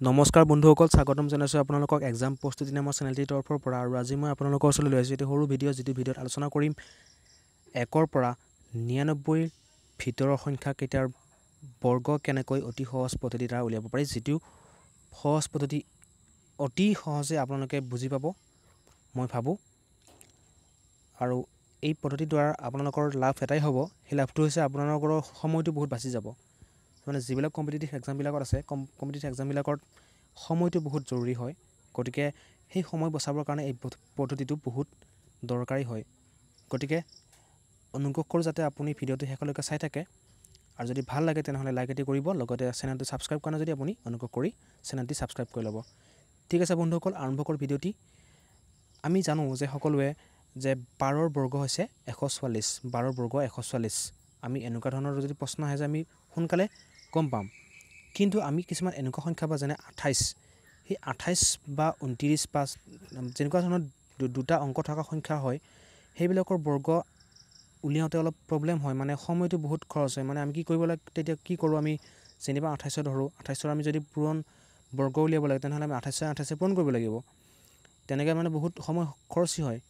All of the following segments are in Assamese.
নমস্কাৰ বন্ধুসকল স্বাগতম জনাইছোঁ আপোনালোকক এক্সাম প্ৰস্তুতি নামৰ চেনেলটিৰ তৰফৰ পৰা আৰু আজি মই আপোনালোকৰ ওচৰলৈ লৈ আহিছোঁ এটি সৰু ভিডিঅ' যিটো ভিডিঅ'ত আলোচনা কৰিম। একৰ পৰা নিৰানব্বৈৰ ভিতৰৰ সংখ্যাকেইটাৰ বৰ্গ কেনেকৈ অতি সহজ পদ্ধতিৰ দ্বাৰা উলিয়াব পাৰি যিটো সহজ পদ্ধতি অতি সহজে আপোনালোকে বুজি পাব মই ভাবোঁ। আৰু এই পদ্ধতিৰ দ্বাৰা আপোনালোকৰ লাভ এটাই হ'ব সেই লাভটো হৈছে আপোনালোকৰ সময়টো বহুত বাচি যাব। মানে যিবিলাক কম্পিটিটিভ এক্সামবিলাকত আছে কম কম্পিটিটিভ এক্সামবিলাকত সময়টো বহুত জৰুৰী হয়। গতিকে সেই সময় বচাবৰ কাৰণে এই পদ্ধতিটো বহুত দৰকাৰী হয়। গতিকে অনুগ্ৰহ কৰোঁ যাতে আপুনি ভিডিঅ'টো শেষলৈকে চাই থাকে। আৰু যদি ভাল লাগে তেনেহ'লে লাইক এটি কৰিব লগতে চেনেলটো ছাবস্ক্ৰাইব কৰা যদি আপুনি অনুগ্ৰহ কৰি চেনেলটি ছাবস্ক্ৰাইব কৰি ল'ব। ঠিক আছে বন্ধুসকল আৰম্ভ কৰোঁ ভিডিঅ'টি। আমি জানো যে সকলোৱে যে বাৰৰ বৰ্গ হৈছে এশ চল্লিছ বাৰৰ বৰ্গ এশ চল্লিছ আমি এনেকুৱা ধৰণৰ যদি প্ৰশ্ন আহে যে আমি সোনকালে গম পাম। কিন্তু আমি কিছুমান এনেকুৱা সংখ্যা বা যেনে আঠাইছ। সেই আঠাইছ বা ঊনত্ৰিছ বা যেনেকুৱা ধৰণৰ দুটা অংক থকা সংখ্যা হয় সেইবিলাকৰ বৰ্গ উলিয়াওঁতে অলপ প্ৰব্লেম হয়। মানে সময়টো বহুত খৰচ হয়। মানে আমি কি কৰিব লাগে তেতিয়া কি কৰোঁ আমি যেনিবা আঠাইছৰ ধৰোঁ। আঠাইছৰ আমি যদি পূৰণ বৰ্গ উলিয়াব লাগে তেনেহ'লে আমি আঠাইছে আঠাইছে পূৰণ কৰিব লাগিব। তেনেকৈ মানে বহুত সময় খৰচী হয়।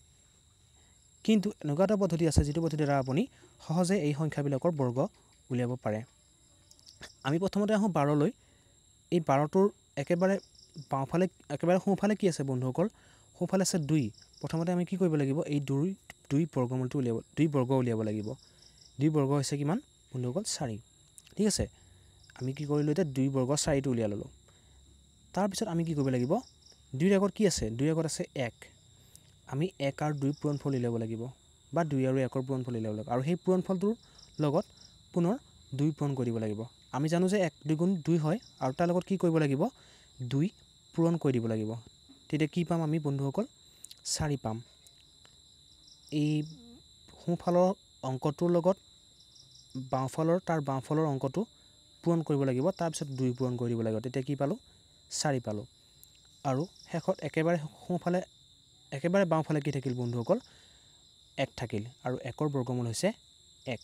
কিন্তু এনেকুৱা এটা পদ্ধতি আছে যিটো পদ্ধতিৰ দ্বাৰা আপুনি সহজে এই সংখ্যাবিলাকৰ বৰ্গ উলিয়াব পাৰে। আমি প্ৰথমতে আহোঁ বাৰলৈ। এই বাৰটোৰ একেবাৰে বাওঁফালে একেবাৰে সোঁফালে কি আছে বন্ধুসকল? সোঁফালে আছে দুই। প্ৰথমতে আমি কি কৰিব লাগিব? এই দুই দুই বৰ্গমূলটো উলিয়াব দুই বৰ্গ উলিয়াব লাগিব। দুই বৰ্গ হৈছে কিমান? বন্ধুসকল চাৰি। ঠিক আছে। আমি কি কৰিলোঁ এতিয়া? দুই বৰ্গ চাৰিটো উলিয়াই ল'লোঁ। তাৰপিছত আমি কি কৰিব লাগিব? দুইৰ আগত কি আছে? দুইৰ আগত আছে এক। আমি এক আৰু দুই পূৰণফল উলিয়াব লাগিব। বা দুই আৰু একৰ পূৰণফল উলিয়াব লাগিব। আৰু সেই পূৰণফলটোৰ লগত পুনৰ দুই পূৰণ কৰি দিব লাগিব। আমি জানো যে এক দুগুণ দুই হয় আৰু তাৰ লগত কি কৰিব লাগিব? দুই পূৰণ কৰি দিব লাগিব। তেতিয়া কি পাম আমি বন্ধুসকল? চাৰি পাম। এই সোঁফালৰ অংকটোৰ লগত বাওঁফালৰ তাৰ বাওঁফালৰ অংকটো পূৰণ কৰিব লাগিব তাৰপিছত দুই পূৰণ কৰি দিব লাগিব। তেতিয়া কি পালোঁ? চাৰি পালোঁ। আৰু শেষত একেবাৰে সোঁফালে একেবাৰে বাওঁফালে কি থাকিল বন্ধুসকল? এক থাকিল। আৰু একৰ বৰ্গমূল হৈছে এক।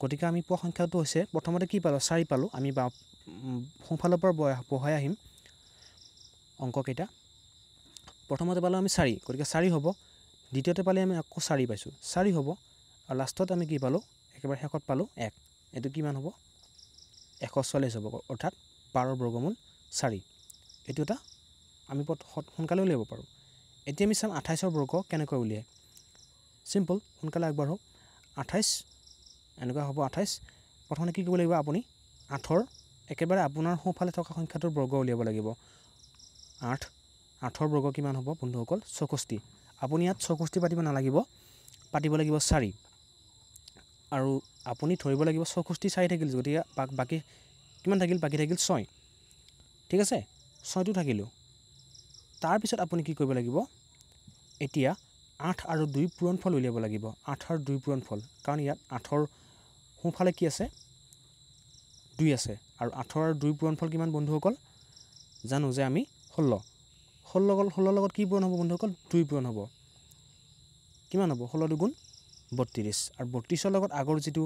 গতিকে আমি পোৱা সংখ্যাটো হৈছে প্ৰথমতে কি পালোঁ? চাৰি পালোঁ। আমি বা সোঁফালৰ পৰা বহাই আহিম অংককেইটা। প্ৰথমতে পালোঁ আমি চাৰি গতিকে চাৰি হ'ব। দ্বিতীয়তে পালে আমি আকৌ চাৰি পাইছোঁ। চাৰি হ'ব। আৰু লাষ্টত আমি কি পালোঁ? একেবাৰে শেষত পালোঁ এক। এইটো কিমান হ'ব? এশ চল্লিছ হ'ব। অৰ্থাৎ বাৰৰ বৰ্গমূল চাৰি। এইটো এটা আমি সোনকালে উলিয়াব পাৰোঁ। এতিয়া আমি চাম আঠাইছৰ বৰ্গ কেনেকৈ উলিয়াই চিম্পল সোনকালে আগবাঢ়ক। আঠাইছ এনেকুৱা হ'ব আঠাইছ। প্ৰথমতে কি কৰিব লাগিব আপুনি? আঠৰ। একেবাৰে আপোনাৰ সোঁফালে থকা সংখ্যাটোৰ বৰ্গ উলিয়াব লাগিব। আঠ। আঠৰ বৰ্গ কিমান হ'ব বন্ধুসকল? চৌষষ্ঠি। আপুনি ইয়াত চৌষষ্ঠি পাতিব নালাগিব। পাতিব লাগিব চাৰি। আৰু আপুনি ধৰিব লাগিব চৌষষ্ঠি চাৰি থাকিল গতিকে বাকী কিমান থাকিল? বাকী থাকিল ছয়। ঠিক আছে? ছয়টো থাকিলোঁ। তাৰপিছত আপুনি কি কৰিব লাগিব? এতিয়া আঠ আৰু দুই পূৰণফল উলিয়াব লাগিব। আঠ আৰু দুই পূৰণফল কাৰণ ইয়াত আঠৰ সোঁফালে কি আছে? দুই আছে। আৰু আঠৰ আৰু দুই পূৰণফল কিমান বন্ধুসকল? জানো যে আমি ষোল্ল। ষোল্ল ষোল্লৰ লগত কি পূৰণ হ'ব বন্ধুসকল? দুই পূৰণ হ'ব। কিমান হ'ব? ষোল্ল দুগুণ বত্ৰিছ। আৰু বত্ৰিছৰ লগত আগৰ যিটো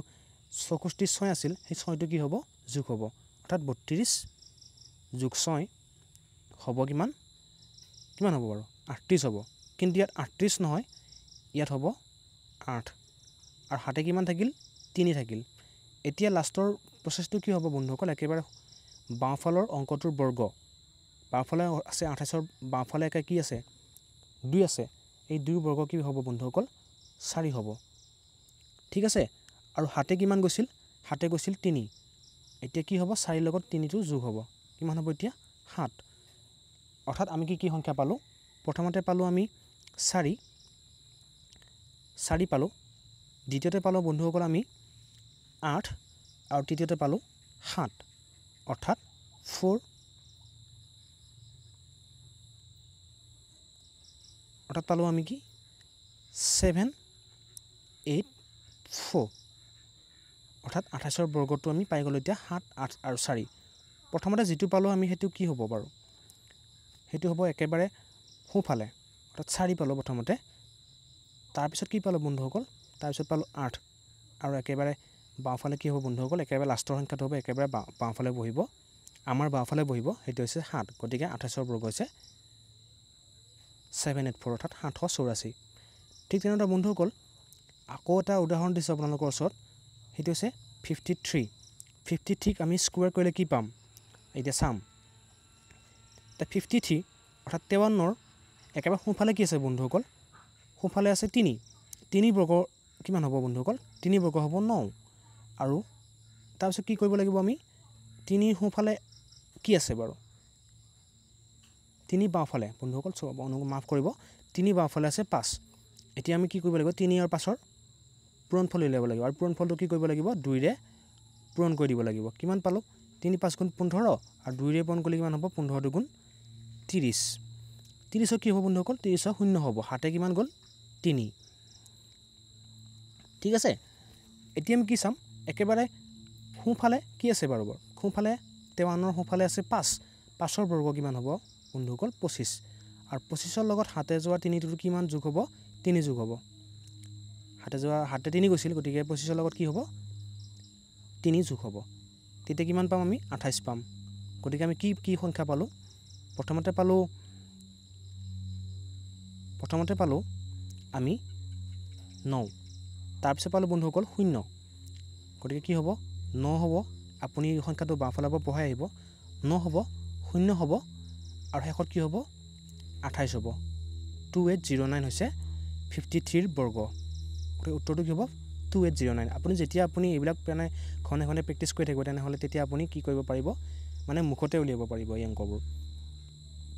চৌষষ্ঠি ছয় আছিল সেই ছয়টো কি হ'ব? যোগ হ'ব। অৰ্থাৎ বত্ৰিছ যোগ ছয় হ'ব কিমান? কিমান হ'ব বাৰু? আঠত্ৰিছ হ'ব। কিন্তু ইয়াত আঠত্ৰিছ নহয় ইয়াত হ'ব আঠ। আৰু হাতে কিমান থাকিল? তিনি থাকিল। এতিয়া লাষ্টৰ প্ৰচেছটো কি হ'ব বন্ধুসকল একেবাৰে বাওঁফালৰ অংকটোৰ বৰ্গ। বাওঁফালে আছে আঠাইছৰ বাওঁফালে একে কি আছে? দুই আছে। এই দুই বৰ্গ কি হ'ব বন্ধুসকল চাৰি হ'ব। ঠিক আছে? আৰু হাতে কিমান গৈছিল? হাতে গৈছিল তিনি। এতিয়া কি হ'ব? চাৰিৰ লগত তিনিটো যোগ হ'ব। কিমান হ'ব এতিয়া? সাত। অৰ্থাৎ আমি কি কি সংখ্যা পালোঁ? প্ৰথমতে পালোঁ আমি চাৰি। চাৰি পালোঁ। দ্বিতীয়তে পালোঁ বন্ধুসকল আমি আঠ আৰু তৃতীয়তে পালোঁ সাত অৰ্থাৎ ফ'ৰ। অৰ্থাৎ পালোঁ আমি কি? Seven eight four. অৰ্থাৎ আঠাইছৰ বৰ্গটো আমি পাই গ'লোঁ এতিয়া সাত আঠ আৰু চাৰি। প্ৰথমতে যিটো পালোঁ আমি সেইটো কি হ'ব বাৰু? সেইটো হ'ব একেবাৰে সোঁফালে। অৰ্থাৎ চাৰি পালোঁ প্ৰথমতে। তাৰপিছত কি পালোঁ বন্ধুসকল? তাৰপিছত পালোঁ আঠ আৰু একেবাৰে বাওঁফালে কি হ'ব বন্ধুসকল একেবাৰে লাষ্টৰ সংখ্যাটো হ'ব একেবাৰে বাওঁফালে বহিব। আমাৰ বাওঁফালে বহিব সেইটো হৈছে সাত গতিকে আঠাইছৰ বৰ্গ হৈছে ছেভেন এইট ফ'ৰ অৰ্থাৎ সাতশ চৌৰাশী। ঠিক তেনেদৰে বন্ধুসকল আকৌ এটা উদাহৰণ দিছোঁ আপোনালোকৰ ওচৰত সেইটো হৈছে ফিফটি থ্ৰী ফিফটি থ্ৰীক আমি স্কুৱেৰ কৰিলে কি পাম? এতিয়া চাম। এতিয়া ফিফটি থ্ৰী অৰ্থাৎ তেৱন্নৰ একেবাৰে সোঁফালে কি আছে বন্ধুসকল সোঁফালে আছে তিনি। তিনি বৰ্গ কিমান হ'ব বন্ধুসকল তিনি বৰ্গ হ'ব ন। আৰু তাৰপিছত কি কৰিব লাগিব আমি? তিনিৰ সোঁফালে কি আছে বাৰু? তিনি বাওঁফালে বন্ধুসকল মাফ কৰিব। তিনি বাওঁফালে আছে পাঁচ। এতিয়া আমি কি কৰিব লাগিব? তিনি আৰু পাঁচৰ পূৰণফল উলিয়াব লাগিব। আৰু পূৰণফলটো কি কৰিব লাগিব? দুইৰে পূৰণ কৰি দিব লাগিব। কিমান পালোঁ? তিনি পাঁচ গুণ পোন্ধৰ আৰু দুইৰে পূৰণ কৰিলে কিমান হ'ব? পোন্ধৰ দুগুণ ত্ৰিছ। ত্ৰিছৰ কি হ'ব বন্ধুসকল? ত্ৰিছৰ শূন্য হ'ব। সাতে কিমান গ'ল? তিনি। ঠিক আছে? এতিয়া আমি কি চাম? একেবাৰে সোঁফালে কি আছে বাৰু বাৰু সোঁফালে তেৱানৰ সোঁফালে আছে পাঁচ। পাঁচৰ বৰ্গ কিমান হ'ব? বন্ধুসকল পঁচিছ। আৰু পঁচিছৰ লগত সাতে যোৱা তিনিটোতো কিমান যোগ হ'ব? তিনি যোগ হ'ব। হাতে যোৱা হাতে তিনি গৈছিল গতিকে পঁচিছৰ লগত কি হ'ব? তিনি যোগ হ'ব। তেতিয়া কিমান পাম আমি? আঠাইছ পাম। গতিকে আমি কি কি সংখ্যা পালোঁ? প্ৰথমতে পালোঁ প্ৰথমতে পালোঁ আমি ন। তাৰপিছত পালোঁ বন্ধুসকল শূন্য। গতিকে কি হ'ব? ন হ'ব। আপুনি সংখ্যাটো বাওঁফালৰ পৰা বঢ়াই আহিব। ন হ'ব শূন্য হ'ব। আৰু শেষত কি হ'ব? আঠাইছ হ'ব। টু এইট জিৰ' নাইন হৈছে ফিফটি থ্ৰীৰ বৰ্গ। গতিকে উত্তৰটো কি হ'ব? টু এইট জিৰ' নাইন আপুনি যেতিয়া আপুনি এইবিলাক মানে ঘনে ঘনে প্ৰেক্টিছ কৰি থাকিব তেনেহ'লে তেতিয়া আপুনি কি কৰিব পাৰিব? মানে মুখতে উলিয়াব পাৰিব এই অংকবোৰ।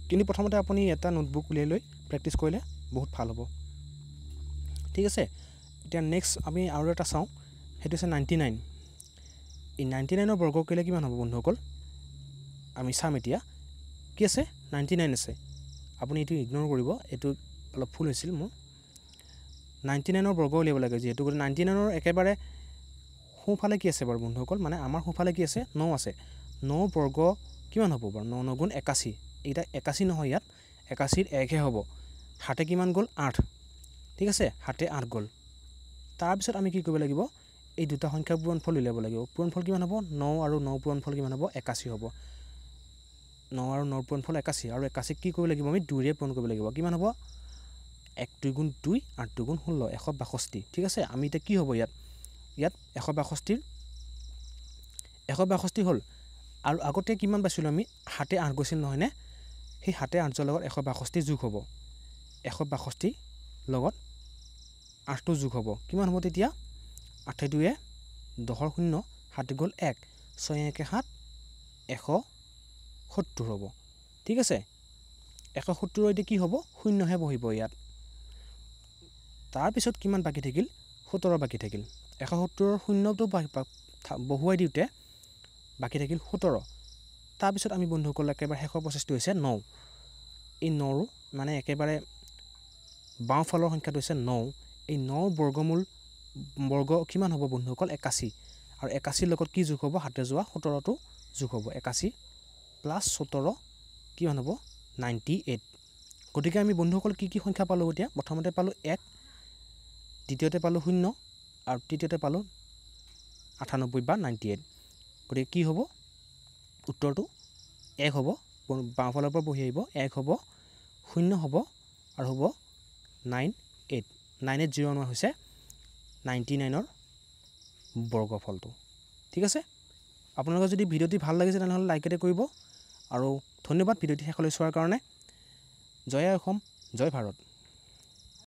কিন্তু প্ৰথমতে আপুনি এটা নোটবুক উলিয়াই লৈ প্ৰেক্টিছ কৰিলে বহুত ভাল হ'ব। ঠিক আছে? এতিয়া নেক্সট আমি আৰু এটা চাওঁ। সেইটো হৈছে নাইণ্টি নাইন এই নাইণ্টি নাইনৰ বৰ্গ কৰিলে কিমান হ'ব বন্ধুসকল? আমি চাম এতিয়া। কি আছে? নাইণ্টি নাইন আছে। আপুনি এইটো ইগন'ৰ কৰিব। এইটো অলপ ভুল হৈছিল মোৰ। নাইণ্টি নাইনৰ বৰ্গ উলিয়াব লাগে যিহেতু। গতিকে নাইণ্টি নাইনৰ একেবাৰে সোঁফালে কি আছে বাৰু বন্ধুসকল? মানে আমাৰ সোঁফালে কি আছে? ন আছে। ন বৰ্গ কিমান হ'ব বাৰু? ন নগুণ একাশী। এইকেইটা একাশী নহয় ইয়াত। একাশীৰ একহে হ'ব। হাতে কিমান গ'ল? আঠ। ঠিক আছে? হাতে আঠ গ'ল। তাৰপিছত আমি কি কৰিব লাগিব? এই দুটা সংখ্যাৰ পূৰণফল উলিয়াব লাগিব। পূৰণফল কিমান হ'ব? ন আৰু ন পূৰণফল কিমান হ'ব? একাশী হ'ব। ন আৰু ন পূৰণফল একাশী। আৰু একাশীক কি কৰিব লাগিব? আমি দুইৰে পূৰণ কৰিব লাগিব। কিমান হ'ব? এক দুই গুণ দুই আঠ দুগুণ ষোল্ল এশ বাষষ্ঠি। ঠিক আছে? আমি এতিয়া কি হ'ব ইয়াত? ইয়াত এশ বাষষ্ঠিৰ এশ বাষষ্ঠি হ'ল। আৰু আগতে কিমান পাইছিলোঁ আমি? হাতে আঠ গৈছিল নহয়নে সেই হাতে আঠ যোৱাৰ লগত এশ বাষষ্ঠি যোগ হ'ব। এশ বাষষ্ঠি লগত আঠটো যোগ হ'ব। কিমান হ'ব তেতিয়া? আঠে দুয়ে দহৰ শূন্য সাতে গ'ল এক ছয় একে সাত এশ সত্তৰ হ'ব। ঠিক আছে? এশ সত্তৰৰ এতিয়া কি হ'ব? শূন্যহে বহিব ইয়াত। তাৰপিছত কিমান বাকী থাকিল? সোতৰ বাকী থাকিল। এশ সত্তৰৰ শূন্যটো বহুৱাই দিওঁতে বাকী থাকিল সোতৰ। তাৰপিছত আমি বন্ধুসকল একেবাৰে শেষৰ প্ৰচেছটো হৈছে ন। এই নৰো মানে একেবাৰে বাওঁফালৰ সংখ্যাটো হৈছে ন। এই নৰ বৰ্গমূল বৰ্গ কিমান হ'ব বন্ধুসকল একাশী। আৰু একাশীৰ লগত কি যোগ হ'ব? হাতে যোৱা সোতৰটো যোগ হ'ব। একাশী প্লাছ সোতৰ কিমান হ'ব? Ninety eight. গতিকে আমি বন্ধুসকল কি কি সংখ্যা পালোঁ এতিয়া? প্ৰথমতে পালোঁ এক দ্বিতীয়তে পালোঁ শূন্য আৰু তৃতীয়তে পালোঁ আঠানব্বৈ বা নাইণ্টি এইট। গতিকে কি হ'ব? উত্তৰটো এক হ'ব। বাওঁফালৰ পৰা বহি আহিব। এক হ'ব শূন্য হ'ব আৰু হ'ব nine eight. Nine eight zero' one হৈছে নাইণ্টি নাইনৰ বৰ্গফলটো। ঠিক আছে? আপোনালোকৰ যদি ভিডিঅ'টি ভাল লাগিছে তেনেহ'লে লাইক এটা কৰিব আৰু ধন্যবাদ ভিডিঅ'টি শেষলৈ চোৱাৰ কাৰণে। জয় অসম জয় ভাৰত।